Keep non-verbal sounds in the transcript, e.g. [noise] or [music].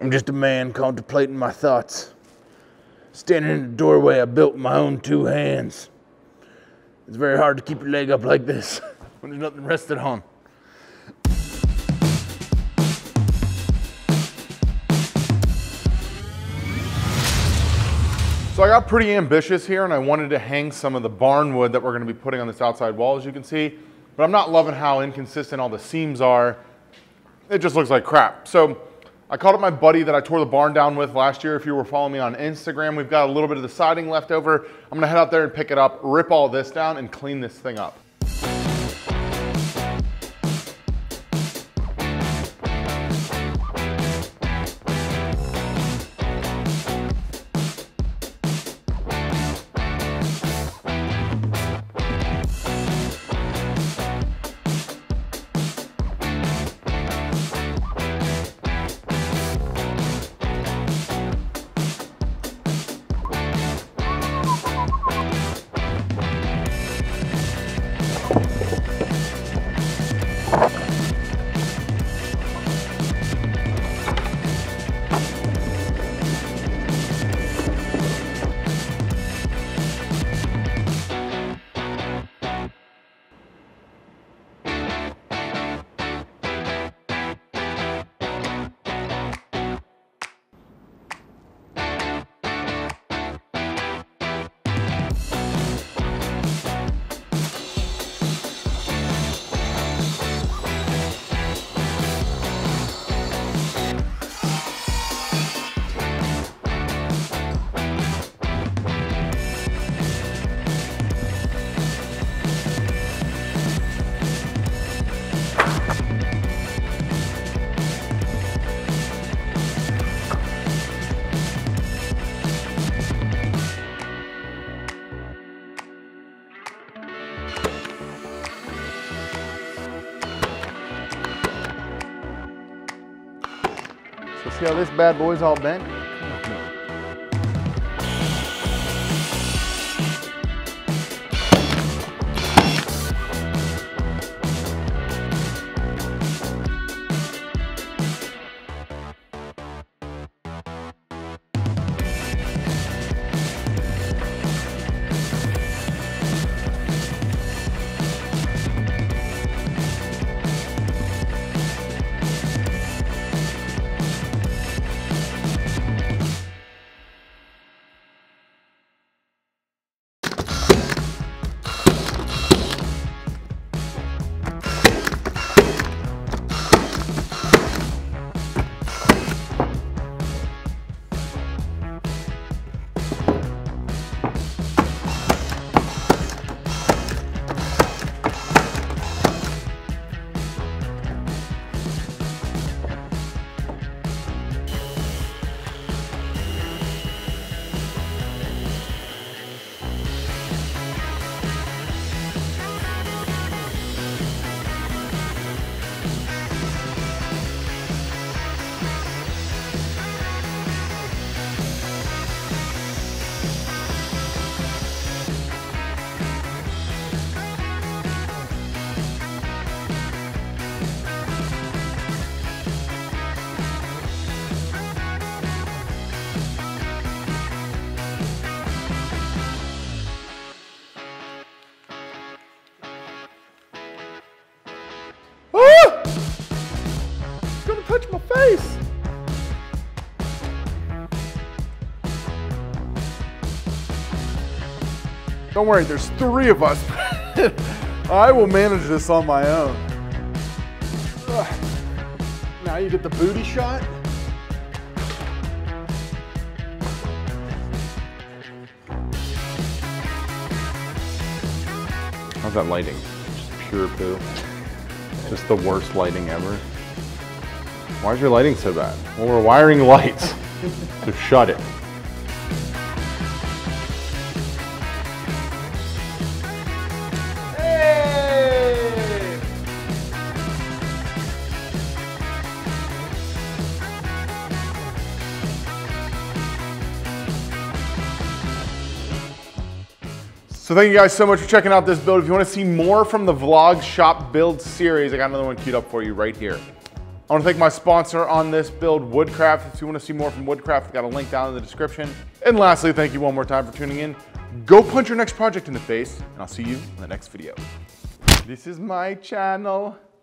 I'm just a man contemplating my thoughts. Standing in the doorway I built with my own two hands. It's very hard to keep your leg up like this [laughs] when there's nothing rested on. So I got pretty ambitious here and I wanted to hang some of the barn wood that we're gonna be putting on this outside wall, as you can see, but I'm not loving how inconsistent all the seams are. It just looks like crap. So I called up my buddy that I tore the barn down with last year. If you were following me on Instagram, we've got a little bit of the siding left over. I'm gonna head out there and pick it up, rip all this down and clean this thing up. See how this bad boy's all bent? Gonna touch my face. Don't worry, there's three of us. [laughs] I will manage this on my own. Ugh. Now you get the booty shot. How's that lighting? Just pure poo. Just the worst lighting ever. Why is your lighting so bad? Well, we're wiring lights. so shut it. So thank you guys so much for checking out this build. If you want to see more from the Vlog Shop Build series, I got another one queued up for you right here. I want to thank my sponsor on this build, Woodcraft. If you want to see more from Woodcraft, I've got a link down in the description. And lastly, thank you one more time for tuning in. Go punch your next project in the face, and I'll see you in the next video. This is my channel.